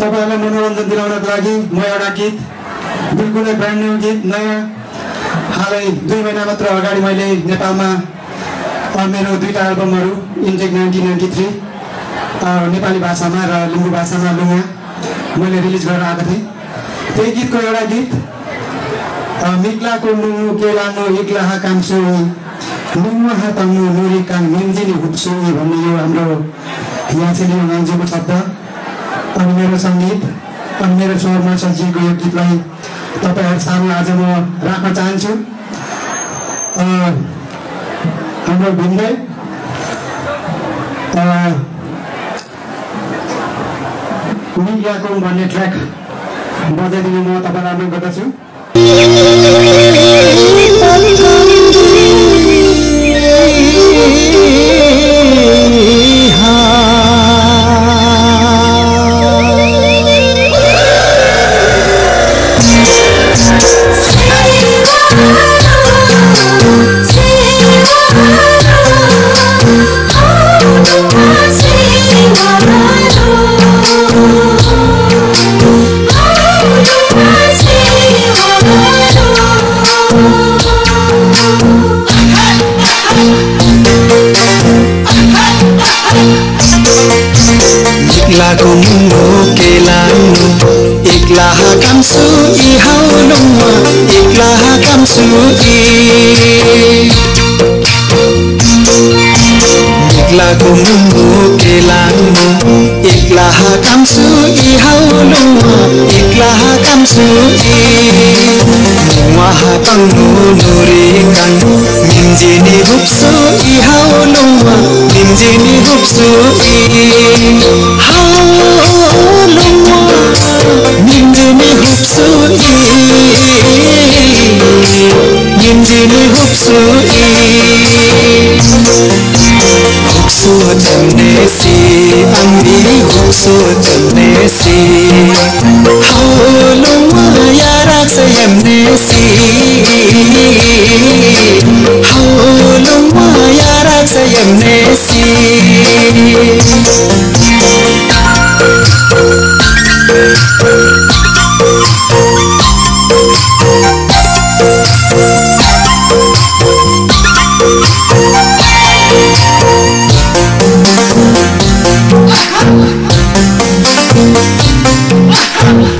तपाईँहरूलाई मनोरञ्जन दिलाउनको लागि म एउटा गीत बिल्कुलै ब्रान्ड न्यू गीत नयाँ। हालै दुई महिना मात्र अगाडि मैले नेपालमा मेरो दुईवटा एल्बमहरू इन्टेक नाइन्टिन नाइन्टी थ्री नेपाली भाषामा र लिम्बू भाषामा लुङ्गा मैले रिलिज गरेर आएको थिएँ। त्यही गीतको एउटा गीत मिक्लाको नुनु केलानो इक्लाहा कामसोनी नुनु हातङ्गु नुरी काङ निम्जिनी हुप्सोनी भन्ने यो हाम्रो यहाँ चाहिँ मान्छेको शब्द अनि मेरो सङ्गीत अनि मेरो स्वरमा सजिएको यो गीतलाई तपाईँहरू सामु आज म राख्न चाहन्छु। हाम्रो भिन्दै मिडियाको भन्ने ट्र्याक बजाइदिनु म तपाईँलाई अनुरोध गर्दछु। लागुम के लानु एक्ला हाकाम्सु इ हाउलुमा एक्ला हाकाम्सु इ एक्ला गुम के लानु एक्ला हाकाम्सु इ हाउलुमा एक्ला हाकाम्सु इ मुवा हाकांगु नोरे कान मिंजे ने हुक्सु इ हाउलुमा kendini hupsuri Ha olumwa Kendini hupsuri Kendini hupsuri Huksudam nesi Ambiri huksudam nesi Ha ha ha!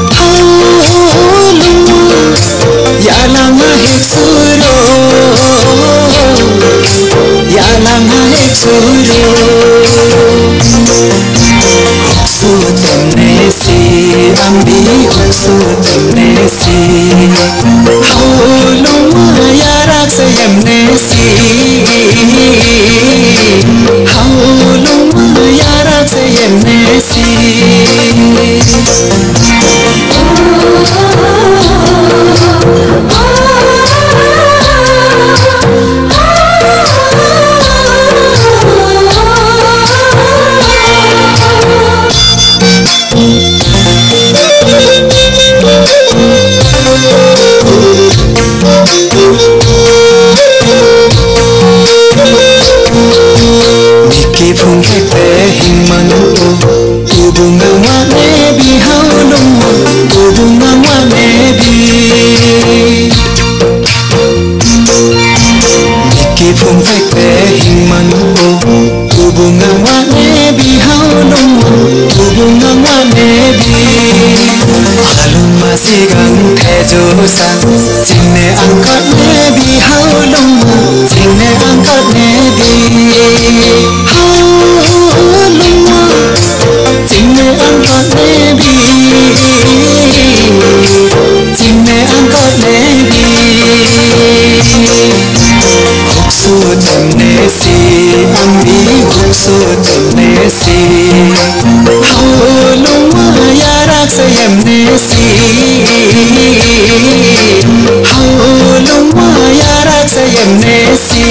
the next phungki pe hing manu o tu bunga wane bi hao nong mo tu bunga wane bi Niki hình pe hing manu o tu bunga wane bi hao nong mo tu bunga wane bi Halung ma si sigang the jo sa jingne angkat ne bi hao nong ne jingne angkat ne bi नेसी नेसी होलो माया राक्ष नेसी होलो माया राक्ष नेसी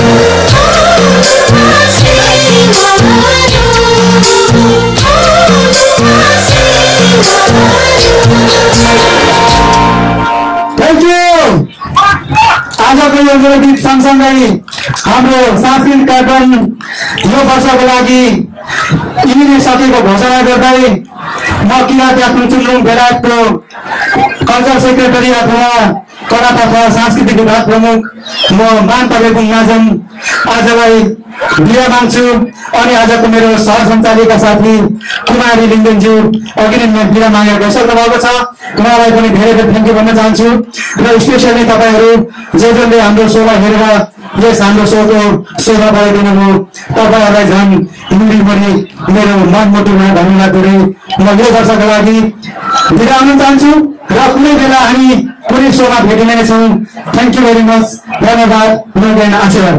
Oh, थ्याङ्क यू आजको यो मेरो गीत सँगसँगै हाम्रो सांस्कृतिक कार्यक्रम यो वर्षको लागि यिनीले सकेको घोषणा गर्दै म किराँत आफ्नो चुल्लुङ बेलायतको कल्चर सेक्रेटरी अथवा कला तथा सांस्कृतिक विभाग प्रमुख म मान तपाईँको माझम आजलाई बिहा माग्छु। अनि आजको मेरो सह सञ्चालिका साथी कुमारी लिङ्गनज्यू अघि नै बिहा मागेर गइसक्नु भएको छ। उहाँलाई पनि धेरै धेरै थ्याङ्क यू भन्न चाहन्छु। र स्पेसली तपाईँहरू जे जसले हाम्रो सोलाई हेरेर यस हाम्रो सोको सेवा भयो तपाईँहरूलाई झन् हिँडीभरि मेरो मनमुटुमा धन्यवाद दिँदै म यो वर्षको लागि बिदा हुन चाहन्छु। र कुनै बेला हामी कुनै सोमा भेटिने छौँ थ्याङ्क यू भेरी मच धन्यवाद आशीर्वाद।